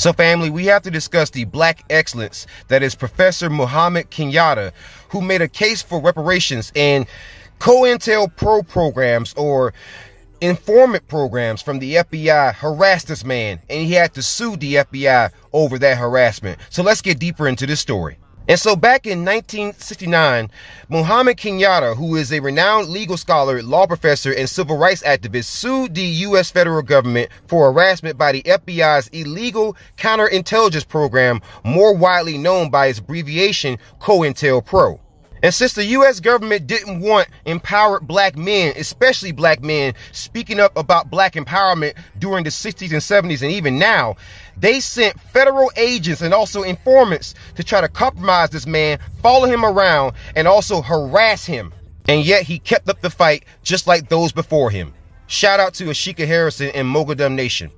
So, family, we have to discuss the black excellence that is Professor Muhammad Kenyatta, who made a case for reparations and COINTELPRO programs or informant programs from the FBI harassed this man, and he had to sue the FBI over that harassment. So, let's get deeper into this story. And so back in 1969, Muhammad Kenyatta, who is a renowned legal scholar, law professor, and civil rights activist, sued the U.S. federal government for harassment by the FBI's illegal counterintelligence program, more widely known by its abbreviation COINTELPRO. And since the US government didn't want empowered black men, especially black men, speaking up about black empowerment during the 60s and 70s and even now, they sent federal agents and also informants to try to compromise this man, follow him around, and also harass him. And yet he kept up the fight just like those before him. Shout out to Ashika Harrison and Moguldom Nation.